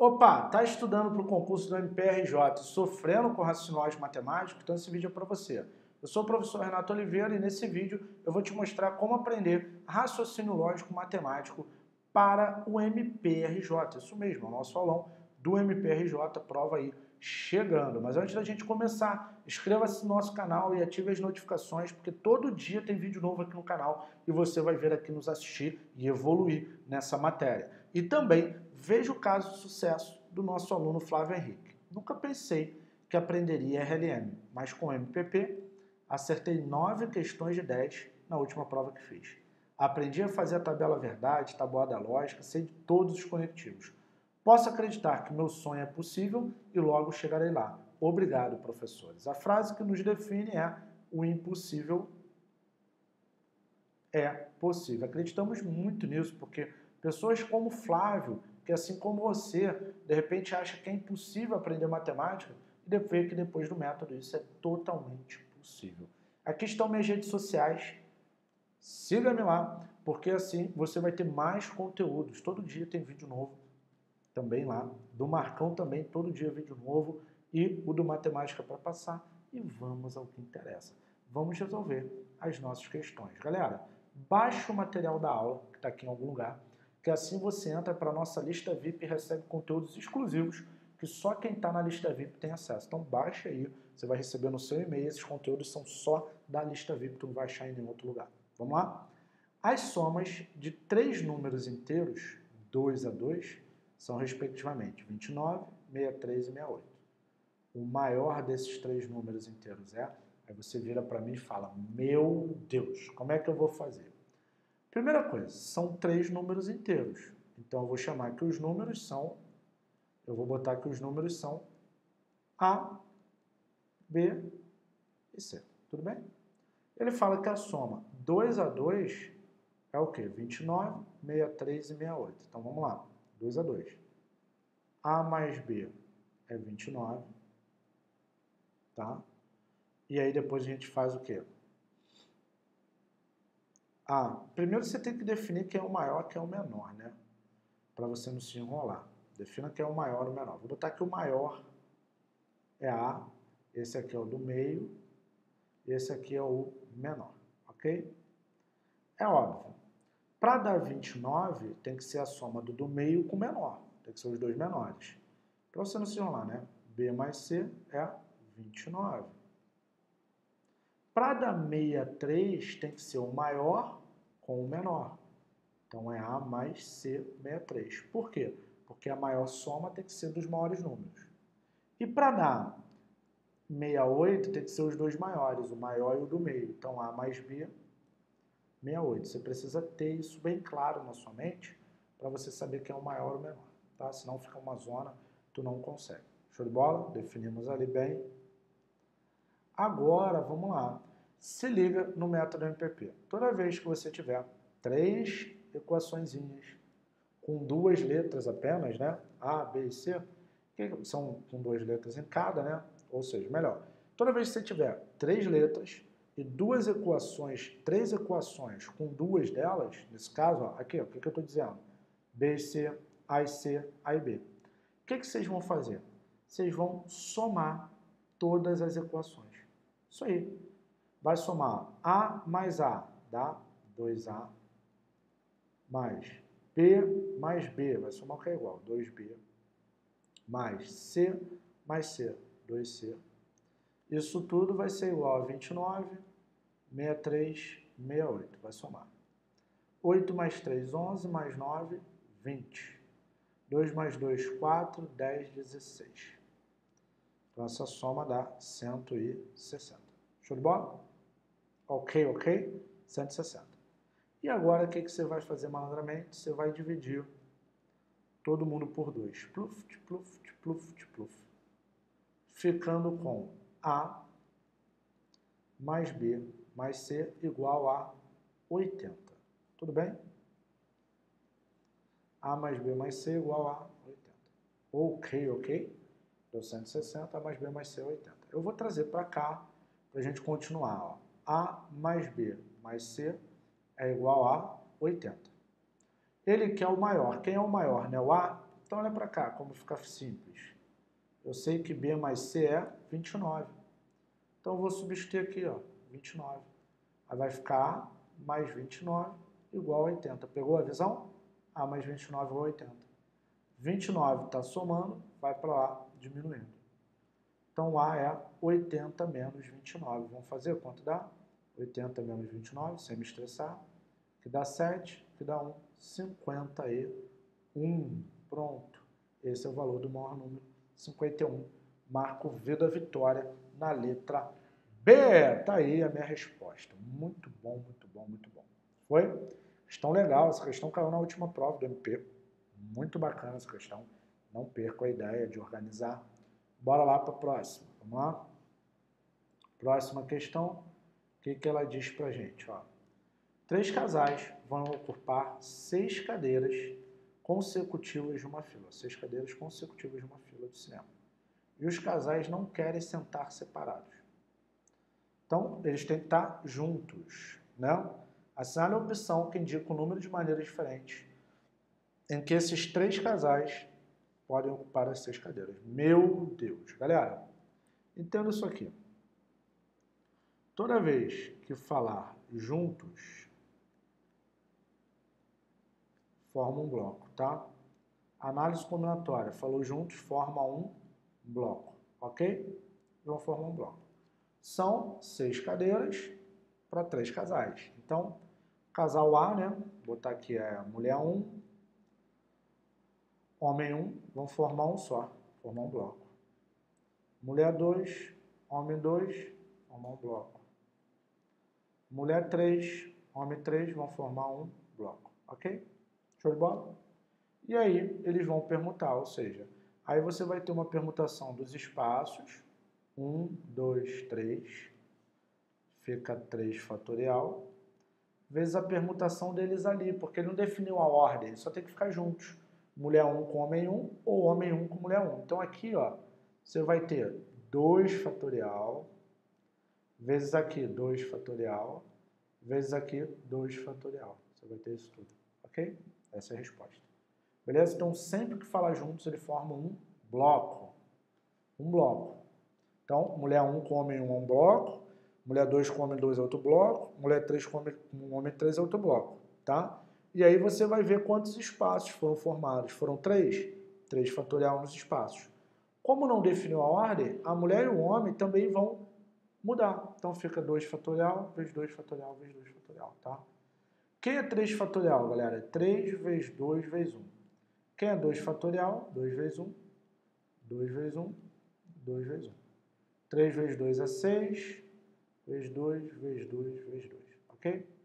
Opa, tá estudando para o concurso do MPRJ, sofrendo com raciocínio matemático? Então esse vídeo é para você. Eu sou o professor Renato Oliveira e nesse vídeo eu vou te mostrar como aprender raciocínio lógico matemático para o MPRJ. Isso mesmo, é o nosso aulão do MPRJ, prova aí chegando. Mas antes da gente começar, inscreva-se no nosso canal e ative as notificações, porque todo dia tem vídeo novo aqui no canal e você vai ver aqui nos assistir e evoluir nessa matéria. E também veja o caso de sucesso do nosso aluno Flávio Henrique. Nunca pensei que aprenderia RLM, mas com MPP acertei nove questões de 10 na última prova que fiz. Aprendi a fazer a tabela verdade, tabuada lógica, sei de todos os conectivos. Posso acreditar que meu sonho é possível e logo chegarei lá. Obrigado, professores. A frase que nos define é o impossível é possível. Acreditamos muito nisso, porque pessoas como Flávio, que assim como você, de repente acha que é impossível aprender matemática, e vê que depois do método isso é totalmente possível. Aqui estão minhas redes sociais. Siga-me lá, porque assim você vai ter mais conteúdos. Todo dia tem vídeo novo também lá. Do Marcão também, todo dia vídeo novo. E o do Matemática para Passar. E vamos ao que interessa. Vamos resolver as nossas questões. Galera, baixe o material da aula, que está aqui em algum lugar, que assim você entra para a nossa lista VIP e recebe conteúdos exclusivos que só quem está na lista VIP tem acesso. Então baixe aí, você vai receber no seu e-mail. Esses conteúdos são só da lista VIP, tu não vai achar em nenhum outro lugar. Vamos lá? As somas de três números inteiros, 2 a 2, são respectivamente 29, 63 e 68. O maior desses três números inteiros é, aí você vira para mim e fala, meu Deus, como é que eu vou fazer? Primeira coisa, são três números inteiros. Então eu vou chamar que os números são, eu vou botar que os números são A, B e C. Tudo bem? Ele fala que a soma 2 a 2 é o quê? 29, 63 e 68. Então vamos lá. 2 a 2. A mais B é 29. Tá? E aí depois a gente faz o quê? Ah, primeiro você tem que definir quem é o maior quem é o menor, né? Para você não se enrolar. Defina quem é o maior e o menor. Vou botar que o maior é A, esse aqui é o do meio, esse aqui é o menor, ok? É óbvio. Para dar 29, tem que ser a soma do do meio com o menor. Tem que ser os dois menores. Para você não se enrolar, né? B mais C é 29. Para dar 63, tem que ser o maior com o menor. Então é A mais C 63. Por quê? Porque a maior soma tem que ser dos maiores números. E para dar 68, tem que ser os dois maiores, o maior e o do meio. Então A mais B 68. Você precisa ter isso bem claro na sua mente para você saber quem é o maior ou o menor, tá? Senão fica uma zona, tu não consegue. Show de bola? Definimos ali bem. Agora, vamos lá. Se liga no método MPP. Toda vez que você tiver três equações com duas letras apenas, né? A, B e C, que são com duas letras em cada, né? Ou seja, melhor, toda vez que você tiver três letras e duas equações, três equações com duas delas, nesse caso, ó, aqui, ó, o que, que eu estou dizendo? B e C, A e C, A e B. O que, que vocês vão fazer? Vocês vão somar todas as equações. Isso aí. Vai somar A mais A, dá 2A, mais B mais B, vai somar o que é igual, 2B, mais C mais C, 2C. Isso tudo vai ser igual a 29 63, 68. Vai somar. 8 mais 3, 11, mais 9, 20. 2 mais 2, 4, 10, 16. Então, essa soma dá 160. Show de bola? Ok, ok? 160. E agora, o que, que você vai fazer malandramente? Você vai dividir todo mundo por 2. Pluft, pluft, pluft, pluft. Ficando com A mais B mais C igual a 80. Tudo bem? A mais B mais C igual a 80. Ok, ok? Deu 160, A mais B mais C é 80. Eu vou trazer para cá para a gente continuar. Ó. A mais B mais C é igual a 80. Ele quer o maior. Quem é o maior? Né? O A. Então olha para cá, como fica simples. Eu sei que B mais C é 29. Então eu vou substituir aqui, ó, 29. Aí vai ficar A mais 29 igual a 80. Pegou a visão? A mais 29 igual a 80. 29 está somando, vai para lá diminuindo. Então A é 80 menos 29. Vamos fazer quanto dá? 80 menos 29, sem me estressar, que dá 7, que dá 1, 51. Pronto. Esse é o valor do maior número, 51. Marco V da vitória na letra B. Tá aí a minha resposta. Muito bom, muito bom, muito bom. Foi? Questão legal. Essa questão caiu na última prova do MP. Muito bacana essa questão. Não perco a ideia de organizar. Bora lá para a próxima. Vamos lá? Próxima questão. O que, que ela diz para gente? Ó. Três casais vão ocupar seis cadeiras consecutivas de uma fila. Seis cadeiras consecutivas de uma fila de cinema. E os casais não querem sentar separados. Então, eles têm que estar juntos. Né? Assinale a opção que indica o número de maneiras diferentes em que esses três casais podem ocupar as seis cadeiras. Meu Deus! Galera, entenda isso aqui. Toda vez que falar juntos, forma um bloco, tá? Análise combinatória, falou juntos, forma um bloco, ok? Vão formar um bloco. São seis cadeiras para três casais. Então, casal A, né? Vou botar aqui é mulher 1, um, homem 1, um, vão formar um só, formar um bloco. Mulher 2, homem 2, formar um bloco. Mulher 3, homem 3 vão formar um bloco, ok? Show de bola? E aí eles vão permutar, ou seja, aí você vai ter uma permutação dos espaços, 1, 2, 3, fica 3 fatorial, vezes a permutação deles ali, porque ele não definiu a ordem, só tem que ficar juntos. Mulher 1 com homem 1 ou homem 1 com mulher 1. Então aqui, ó, você vai ter 2 fatorial vezes aqui 2 fatorial, vezes aqui 2 fatorial. Você vai ter isso tudo, ok? Essa é a resposta. Beleza? Então, sempre que falar juntos, ele forma um bloco. Um bloco. Então, mulher 1 com homem 1 é um bloco, mulher 2 com homem 2 é outro bloco, mulher 3 com homem, com homem 3 é outro bloco, tá? E aí você vai ver quantos espaços foram formados. Foram três? Três fatorial nos espaços. Como não definiu a ordem, a mulher e o homem também vão mudar. Então fica 2 fatorial vezes 2 fatorial vezes 2 fatorial, tá? Quem é 3 fatorial, galera? 3 vezes 2 vezes 1. Quem é 2 fatorial? 2 vezes 1. 2 vezes 1. 2 vezes 1. 3 vezes 2 é 6. Vezes 2, vezes 2, vezes 2. Ok?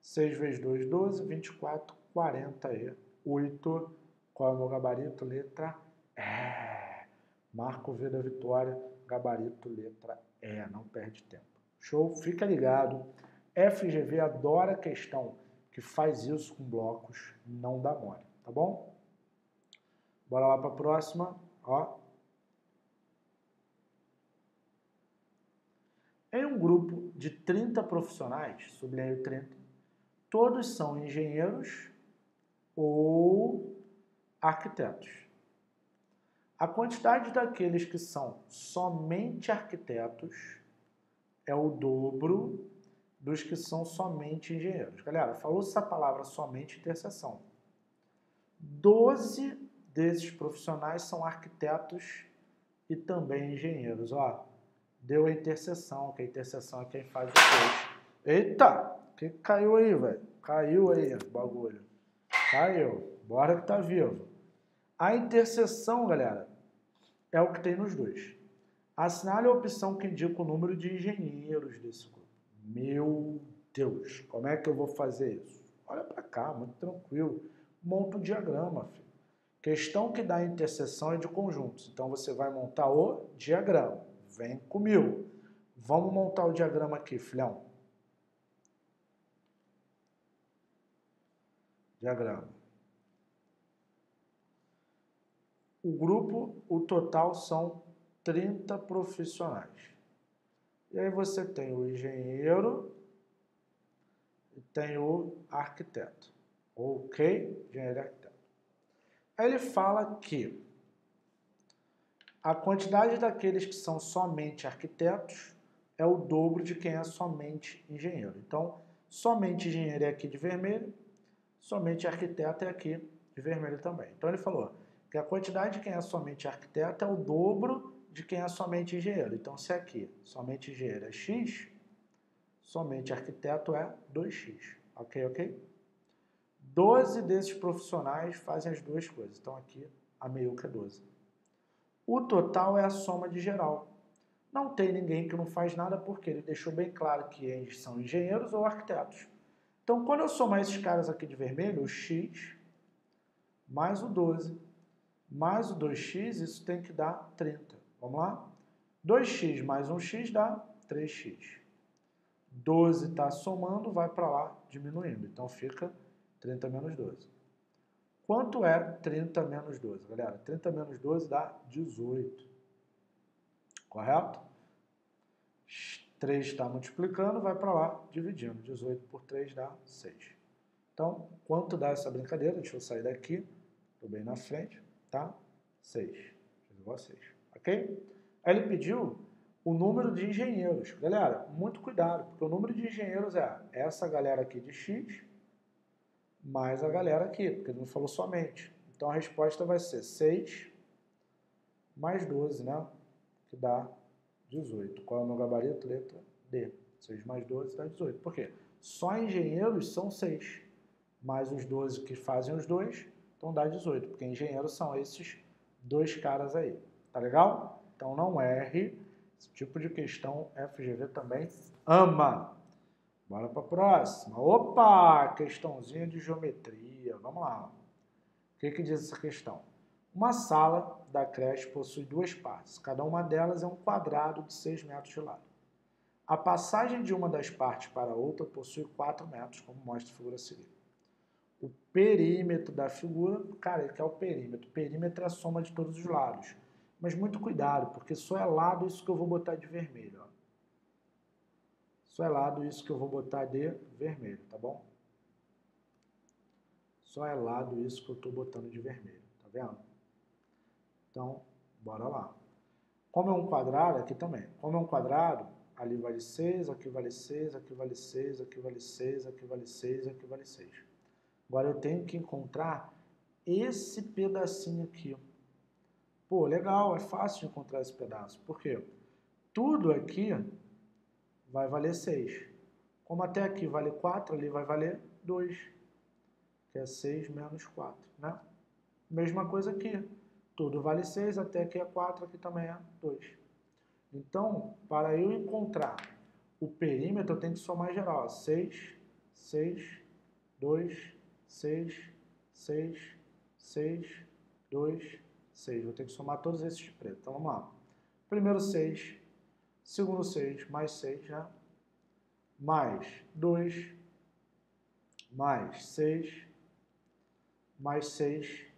6 vezes 2, 12. 24, 48. Qual é o meu gabarito? Letra E. Marco V da vitória. Gabarito, letra E. Não perde tempo. Show? Fica ligado. FGV adora questão que faz isso com blocos, não dá mole, tá bom? Bora lá para a próxima. Ó. Em um grupo de 30 profissionais, sublinho 30, todos são engenheiros ou arquitetos. A quantidade daqueles que são somente arquitetos é o dobro dos que são somente engenheiros. Galera, falou essa palavra somente interseção. Doze desses profissionais são arquitetos e também engenheiros. Ó, deu a interseção, que a interseção é quem faz o peixe. Eita! Que caiu aí, velho? Caiu aí o bagulho. Caiu. Bora que tá vivo. A interseção, galera, é o que tem nos dois. Assinale a opção que indica o número de engenheiros desse grupo. Meu Deus, como é que eu vou fazer isso? Olha para cá, muito tranquilo. Monta um diagrama, filho. Questão que dá interseção é de conjuntos. Então você vai montar o diagrama. Vem comigo. Vamos montar o diagrama aqui, filhão. Diagrama. O grupo, o total são 30 profissionais. E aí você tem o engenheiro e tem o arquiteto. Ok? Engenheiro e arquiteto. Aí ele fala que a quantidade daqueles que são somente arquitetos é o dobro de quem é somente engenheiro. Então, somente engenheiro é aqui de vermelho, somente arquiteto é aqui de vermelho também. Então ele falou que a quantidade de quem é somente arquiteto é o dobro de quem é somente engenheiro. Então, se aqui somente engenheiro é x, somente arquiteto é 2x. Ok, ok? 12 desses profissionais fazem as duas coisas. Então, aqui a meiuca é 12. O total é a soma de geral. Não tem ninguém que não faz nada porque ele deixou bem claro que são engenheiros ou arquitetos. Então, quando eu somar esses caras aqui de vermelho, o x mais o 12 mais o 2x, isso tem que dar 30. Vamos lá? 2x mais 1x dá 3x. 12 está somando, vai para lá diminuindo. Então fica 30 menos 12. Quanto é 30 menos 12? Galera, 30 menos 12 dá 18. Correto? 3 está multiplicando, vai para lá dividindo. 18 por 3 dá 6. Então, quanto dá essa brincadeira? Deixa eu sair daqui. Estou bem na frente. Tá? 6. igual a 6. Ok? Aí ele pediu o número de engenheiros. Galera, muito cuidado, porque o número de engenheiros é essa galera aqui de X mais a galera aqui, porque ele não falou somente. Então a resposta vai ser 6 mais 12, né? Que dá 18. Qual é o meu gabarito? Letra D. 6 mais 12 dá 18. Por quê? Só engenheiros são 6, mais os 12 que fazem os dois, então dá 18, porque engenheiros são esses dois caras aí. Tá legal? Então não erre. Esse tipo de questão FGV também ama. Bora para a próxima. Opa! Questãozinha de geometria. Vamos lá. O que, que diz essa questão? Uma sala da creche possui duas partes. Cada uma delas é um quadrado de 6 metros de lado. A passagem de uma das partes para a outra possui 4 metros, como mostra a figura a seguir. O perímetro da figura, cara, ele quer o perímetro. O perímetro é a soma de todos os lados. Mas muito cuidado, porque só é lado isso que eu vou botar de vermelho. Ó. Só é lado isso que eu vou botar de vermelho, tá bom? Só é lado isso que eu estou botando de vermelho, tá vendo? Então, bora lá. Como é um quadrado, aqui também. Como é um quadrado, ali vale 6, aqui vale 6, aqui vale 6, aqui vale 6, aqui vale 6, aqui vale 6. Agora eu tenho que encontrar esse pedacinho aqui. Pô, legal, é fácil encontrar esse pedaço. Por quê? Tudo aqui vai valer 6. Como até aqui vale 4, ali vai valer 2, que é 6 menos 4, né? Mesma coisa aqui. Tudo vale 6, até aqui é 4, aqui também é 2. Então, para eu encontrar o perímetro, eu tenho que somar geral. 6, 6, 2, 6, 6, 6, 2, 6. Vou ter que somar todos esses de preto. Então, vamos lá. Primeiro 6, segundo 6, mais 6, né? mais 2, mais 6, mais 6,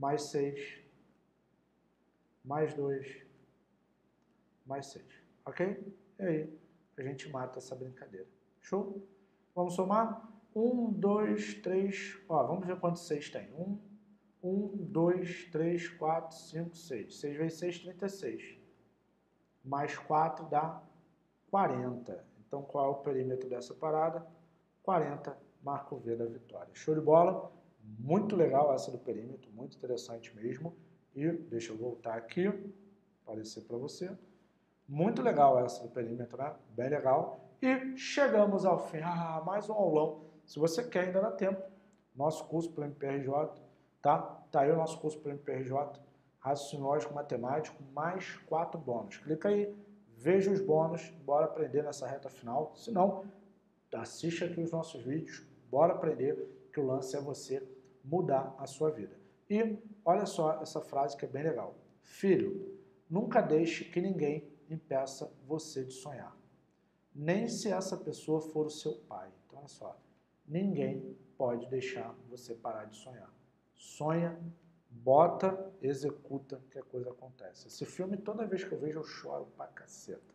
mais 6, mais 2, mais 6. Ok? E aí a gente mata essa brincadeira. Show? Vamos somar? 1, 2, 3, ó, vamos ver quantos 6 tem. 1, 1, 2, 3, 4, 5, 6. 6 vezes 6, 36 mais 4 dá 40. Então, qual é o perímetro dessa parada? 40, marco V da vitória. Show de bola? Muito legal essa do perímetro, muito interessante mesmo. E deixa eu voltar aqui, aparecer para você. Muito legal essa do perímetro, né? Bem legal. E chegamos ao fim. Ah, mais um aulão. Se você quer, ainda dá tempo. Nosso curso para o MPRJ, tá? Tá aí o nosso curso para o MPRJ raciocínio matemático, mais quatro bônus. Clica aí, veja os bônus, bora aprender nessa reta final. Se não, assiste aqui os nossos vídeos, bora aprender que o lance é você mudar a sua vida. E olha só essa frase que é bem legal. Filho, nunca deixe que ninguém impeça você de sonhar. Nem se essa pessoa for o seu pai. Então, olha só, ninguém pode deixar você parar de sonhar. Sonha, bota, executa, que a coisa acontece. Esse filme, toda vez que eu vejo, eu choro pra caceta.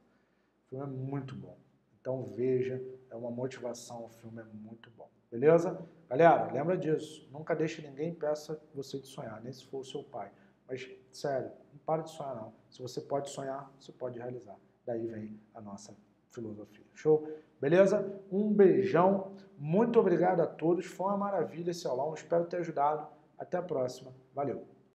O filme é muito bom. Então veja, é uma motivação, o filme é muito bom. Beleza? Galera, lembra disso. Nunca deixe ninguém peça você de sonhar, nem se for o seu pai. Mas, sério, não para de sonhar não. Se você pode sonhar, você pode realizar. Daí vem a nossa filosofia. Show? Beleza? Um beijão. Muito obrigado a todos. Foi uma maravilha esse aulão. Espero ter ajudado. Até a próxima. Valeu!